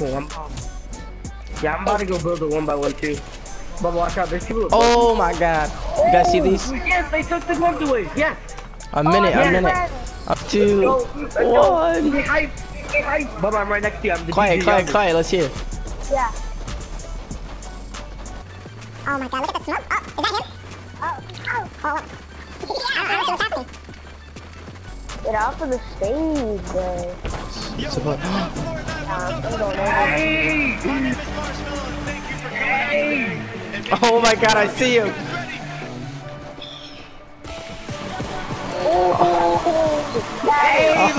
cool. I'm, yeah, I'm about to go build a one by one too. But watch out, there's people. Oh my god. You guys see these? Oh, yes, they took the gloves away. Yes. A minute, yeah. a oh, minute. Up two, Go, let's go. one. Get hype. Get hype. Bubba, I'm right next to you. I'm the Quiet, DJ quiet, Yonder. quiet. Let's hear. Yeah. Oh my god, look at the smoke. Oh, is that him? Oh, oh, oh. oh. what? I don't, I don't see what's happening. Get off of the stage, bro. It's about- Hey! Oh my god, I see him.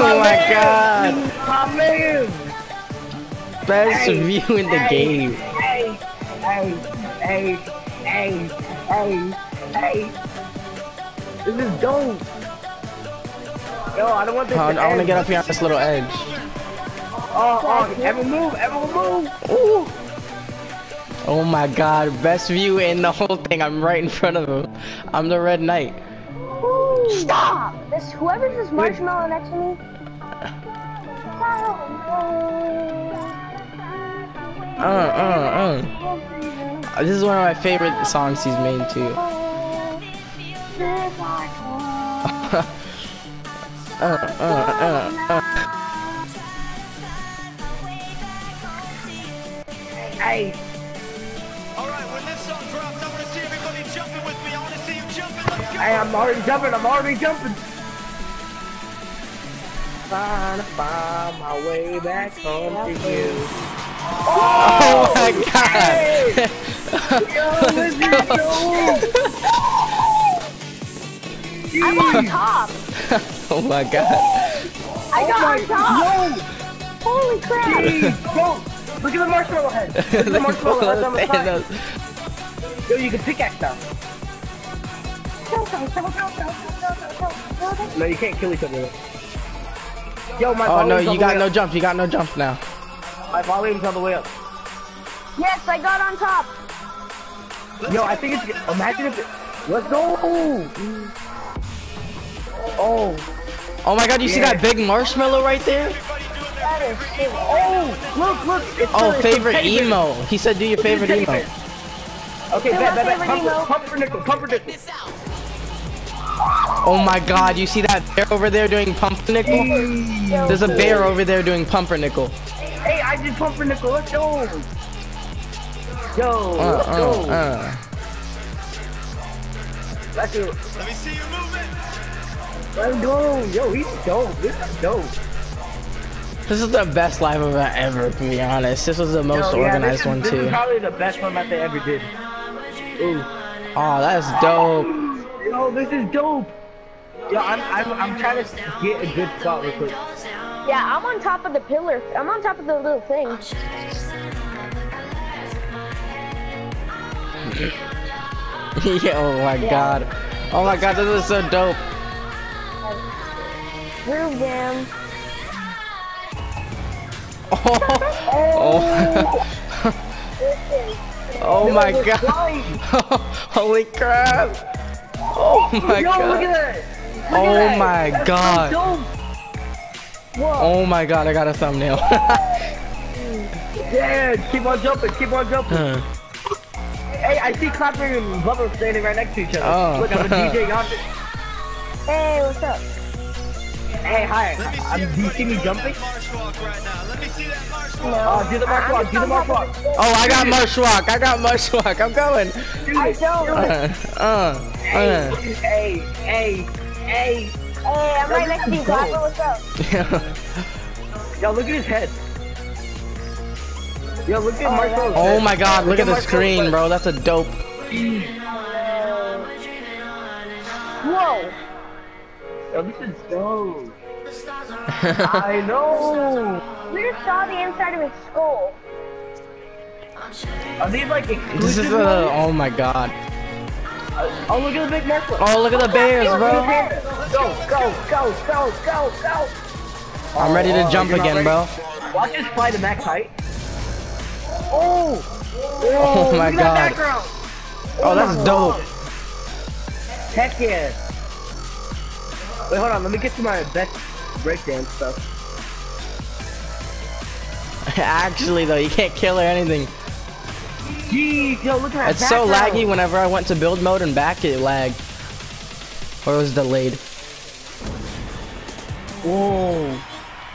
Oh my god. My man! Best view in the game. Hey! Hey! Hey! Hey! Hey! Hey! This is dope! Yo, I don't want this Oh, I want to get up here on this little edge. Oh, oh, everyone move! Everyone move! Ooh. Oh my god, best view in the whole thing. I'm right in front of him. I'm the red knight. Stop! This whoever's this marshmallow next to me. Uh, uh, uh. This is one of my favorite songs he's made too. Uh, uh, uh, uh. Hey! Alright, when this song drops, I want to see everybody jumping with me. I want to see you jumping. Let's go. Hey, I'm already jumping, I'm already jumping! Trying to find my way back home to you. Oh my oh, Hey! god! Yo, Let's let's go. I'm on top. oh my god. I oh got on top. Yo! Holy crap! Jeez, Yo! Look at the marshmallow head! Look at the marshmallow head on the side! Yo, you can pickaxe now. No, you can't kill each other. Yo, my Oh no, you got no up. jump. You got no jumps now. My volume's on the way up. Yes, I got on top. Yo, I think it's. Imagine if it. Let's go! Oh! Oh my god, you see that big marshmallow right there? That is sick. Oh! Look, look! It's Oh, the- it's favorite the teddy bear. emo. He said do your favorite emo. bear. Okay, Hey, bet, my bet, bet. favorite Pumper, emo. pumpernickel, pumpernickel. Oh my god, you see that bear over there doing pumpernickel? There's a bear over there doing pumpernickel. Hey, I did pumpernickel. Let's go! Yo, Uh, let's go! uh, uh. Let's go! Let me see you moving. Let's go! Yo, he's dope. This is dope. This is the best live event ever, to be honest. This was the most Yo, yeah, organized this is, one this too. is probably the best one that they ever did. Ooh. Oh, that's dope. Yo, this is dope. Yo, I'm, I'm, I'm trying to get a good spot real quick. Yeah, I'm on top of the pillar. I'm on top of the little thing. yeah, oh my god. Oh my god, this is so dope. Groove jam. Oh, oh, oh my god. Holy crap. Oh my god. at that. Look Oh my god. Oh my god, I got a thumbnail. Yeah, keep on jumping, keep on jumping. Hey, I see Clapper and Bubba standing right next to each other. Oh. Look, I'm a DJ. Hey, what's up? Hey, hi. Let me see I'm, do you everybody see me jumping? that marsh right now. Let me see that marsh. Oh, do the march I'm walk, do the march walk. Oh, I got mush walk. I got mush walk. I'm going. Do I don't. Uh, uh, Hey, uh. hey, hey, hey. Hey, I'm right next to you, Go. Clapper. What's up? Yeah. Yo, look at his head. Yo, look at Marco's oh head. my god, look at the screen, bro. That's a dope. Whoa. Yo, this is dope. I know. We just saw the inside of his skull. Are these like exclusive This is uh, a. Oh ones? Oh my god. Oh, look at the big Marco. Oh, look at the bears, bro. Go, go, go, go, go, go. I'm ready to Oh, jump again, bro. Watch us fly to max height. Oh! Oh my look at that God. Oh, that's oh dope. Heck yeah. Wait, hold on. Let me get to my best breakdance stuff. Actually, though, you can't kill her or anything. Jeez, yo, look at that It's so background. laggy whenever I went to build mode and back, it lagged. Or it was delayed. Whoa.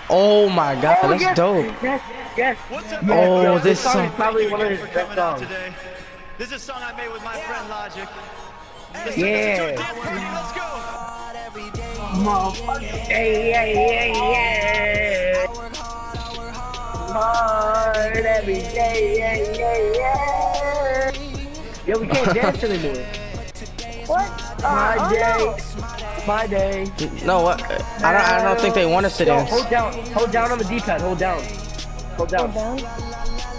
Oh my god, Oh, that's yes, dope. Yes, yes. What's up, Yes, Oh, yo, this song, song. is probably one of Thank his you for best songs. today. This is a song I made with my friend Logic. Let's Yeah. Let's do it. Dance with me. Let's go. Motherfucker. Hey, hey, hey, yeah. Hard every day, yeah, yeah, yeah. Yo, we can't dance anymore. What? My Uh, oh, day, my day. No, what? I don't. I don't think they want us to dance. hold down, hold down on the D-pad, hold down. Hold down. no.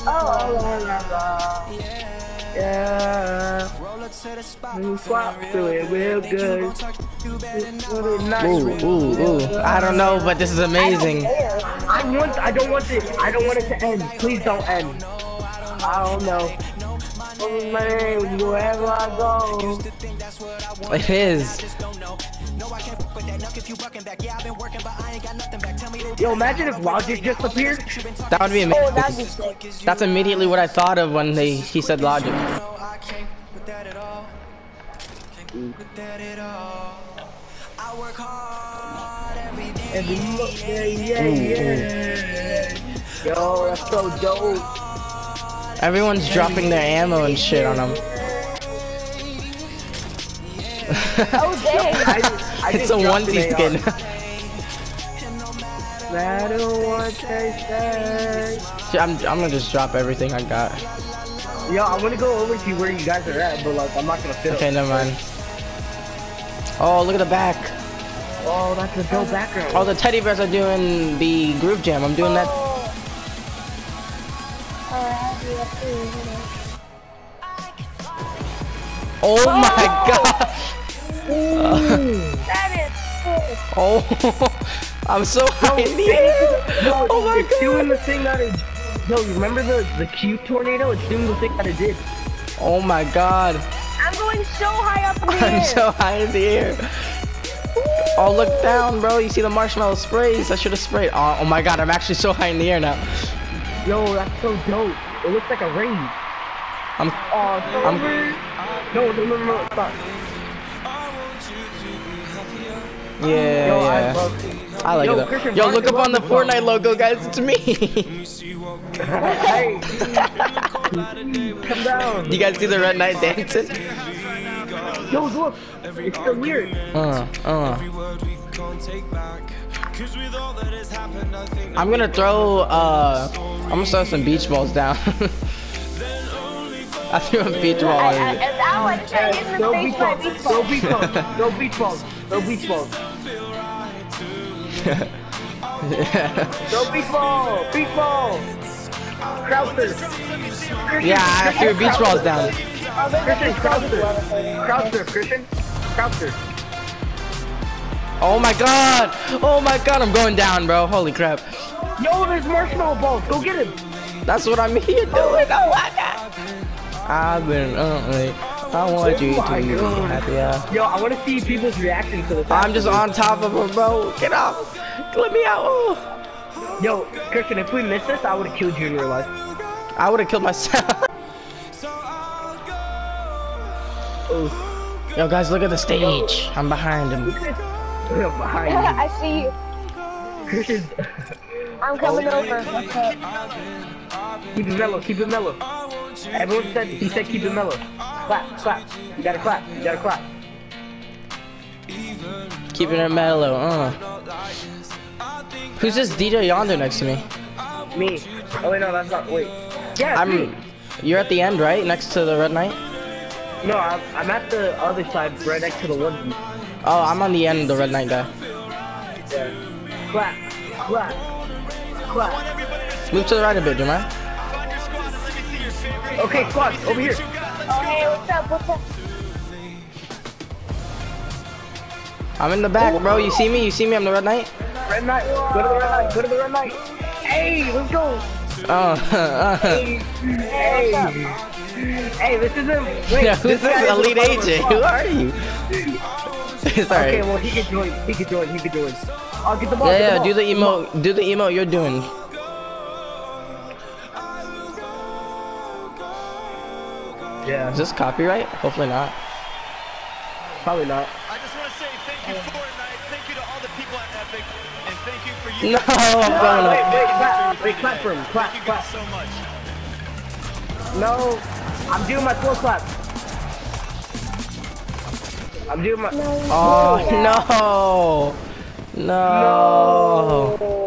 Oh, Yeah. We swap through it real good. Ooh, ooh, ooh. I don't know, but this is amazing. I want. I don't want it. I don't want it to end. Please don't end. I don't know. Oh man, wherever I go. It is. Yo, imagine if Logic just appeared. That would be oh, that'd amazing. That's immediately what I thought of when they he said logic. We look, yeah, yeah, mm-hmm. yeah. Yo, that's so dope. Everyone's dropping their ammo and shit on them. Oh. I, I it's a onesie skin. Matter what they say. See, I'm, I'm gonna just drop everything I got. Yo, I want to go over to where you guys are at, but like I'm not gonna fit Okay, up. never mind. Oh, look at the back. Oh, that's a dope background. Oh, the teddy bears are doing the groove jam. I'm doing that. Oh. Alright, I'll do that too. Oh, oh my god. That is sick. Oh, I'm so oh, high oh in the air. Oh my it's god. doing the thing that it. Yo, you remember the the cube tornado? It's doing the thing that it did. Oh my god. I'm going so high up in the I'm air. so high in the air. Oh, look down, bro. You see the marshmallow sprays? I should have sprayed. Oh, oh my god, I'm actually so high in the air now. Yo, that's so dope. It looks like a rain. I'm. Oh, so I'm- No, no, no, no, stop. Yeah, Yo, I yeah. love it. I like Yo, it. Though. Christian, Yo, why look up on the the Fortnite logo, guys. It's me. Hey, come down. you guys see the red knight dancing? Yo, look. It's the lyric. Uh, uh. I'm gonna throw. Uh, I'm gonna throw some beach balls down. I threw a beach ball. I, I, in. and that one trying to get in the Go face beach balls. beach Go ball. beach balls. Go beach balls. Go beach balls. Go beach ball. Beach ball. Croucher. Christian, Yeah, I threw beach balls Croucher. Christian. Croucher, Christian. Croucher. Oh my god! Oh my god! I'm going down, bro. Holy crap! Yo, there's marshmallow balls. Go get him. That's what I'm here doing. Oh my god! I've been. Uh, I want you Oh to be happier. Yo, I want to see people's reaction to this. I'm just on top of him, bro. Get off! Let me out! Oh. Yo, Christian, if we missed this, I would have killed you in real life. I would have killed myself. Oh, Yo, guys, look at the stage. I'm behind him. behind you. I see you. I'm coming over. Keep it mellow, keep it mellow. Everyone said, he said keep it mellow. Clap, clap. You gotta clap, you gotta clap. Keeping it mellow. Uh. Who's this DJ yonder next to me? Me. Oh wait, no, that's not, wait. Yeah, I'm. me. You're at the end, right? Next to the red knight. No, I'm, I'm at the other side, right next to the one. Oh, I'm on the end, of the red knight guy. Yeah. Clap, clap, clap. Move to the right a bit, mind? Okay, squad, over here. Oh, hey, what's up? What's up? I'm in the back, bro. You see me? You see me? I'm the red knight. Red knight, go to the red knight, go to the red knight. Hey, let's go. Oh, Hey, hey, Hey, this is a wait. Yeah, this, this is Elite AJ. Who are you? Sorry. Okay, well he could join. He could join. He could join. I'll get the ball. Yeah, yeah. The ball. Do the emote. Do the emote you're doing. Yeah. Is this copyright? Hopefully not. Probably not. I just want to say thank you for tonight. Thank you to all the people at Epic, and thank you for you. Wait, wait, clap, wait, clap for him. Clap, clap. so much. No. I'm doing my full clap. I'm doing my. No. Oh no. no. no.